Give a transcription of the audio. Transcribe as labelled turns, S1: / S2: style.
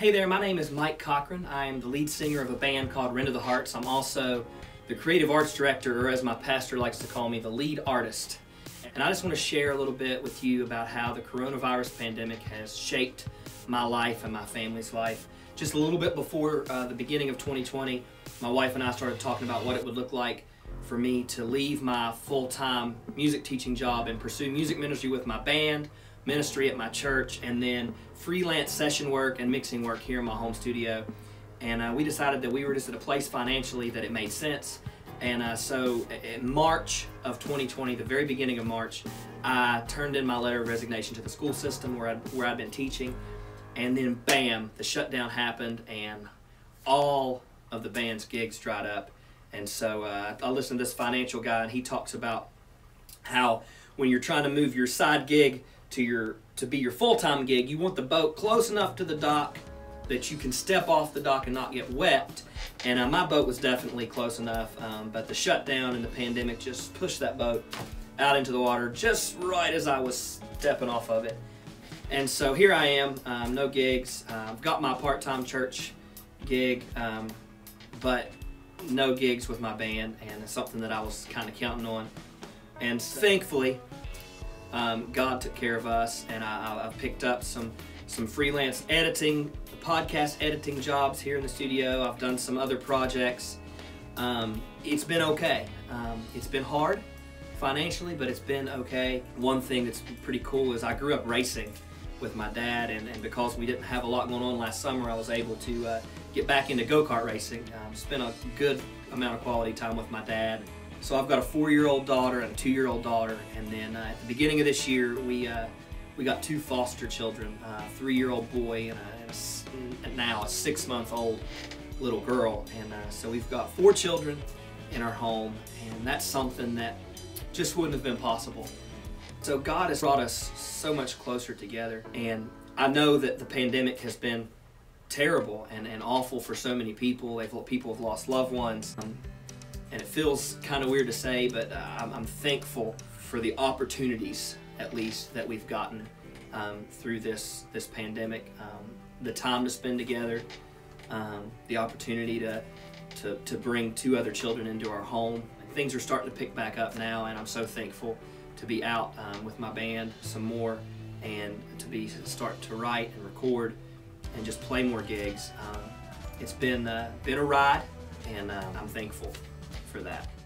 S1: Hey there, my name is Mike Cochran. I am the lead singer of a band called Rend of the Hearts. I'm also the creative arts director, or as my pastor likes to call me, the lead artist. And I just want to share a little bit with you about how the coronavirus pandemic has shaped my life and my family's life. Just a little bit before uh, the beginning of 2020, my wife and I started talking about what it would look like for me to leave my full-time music teaching job and pursue music ministry with my band, ministry at my church, and then freelance session work and mixing work here in my home studio. And uh, we decided that we were just at a place financially that it made sense. And uh, so in March of 2020, the very beginning of March, I turned in my letter of resignation to the school system where I'd, where I'd been teaching. And then bam, the shutdown happened and all of the band's gigs dried up. And so uh, I listened to this financial guy and he talks about how when you're trying to move your side gig to your to be your full-time gig, you want the boat close enough to the dock that you can step off the dock and not get wet. And uh, my boat was definitely close enough, um, but the shutdown and the pandemic just pushed that boat out into the water just right as I was stepping off of it. And so here I am, um, no gigs. Uh, I've got my part-time church gig, um, but no gigs with my band, and it's something that I was kind of counting on. And thankfully, um, God took care of us, and I, I picked up some some freelance editing, podcast editing jobs here in the studio. I've done some other projects. Um, it's been okay. Um, it's been hard financially, but it's been okay. One thing that's pretty cool is I grew up racing with my dad, and, and because we didn't have a lot going on last summer, I was able to uh, get back into go-kart racing. Um, spent a good amount of quality time with my dad. So I've got a four-year-old daughter and a two-year-old daughter, and then uh, at the beginning of this year, we uh, we got two foster children, a three-year-old boy and, a, and, now a six-month-old little girl. And uh, so we've got four children in our home, and that's something that just wouldn't have been possible. So God has brought us so much closer together, and I know that the pandemic has been terrible and, and awful for so many people. They've, people have lost loved ones. Um, and it feels kind of weird to say, but uh, I'm, I'm, thankful for the opportunities, at least, that we've gotten um, through this this pandemic. Um, the time to spend together, um, the opportunity to, to to bring two other children into our home. Things are starting to pick back up now, and I'm so thankful to be out um, with my band some more and to be start to write and record and just play more gigs. Um, it's been uh, been a ride, and uh, I'm thankful for that.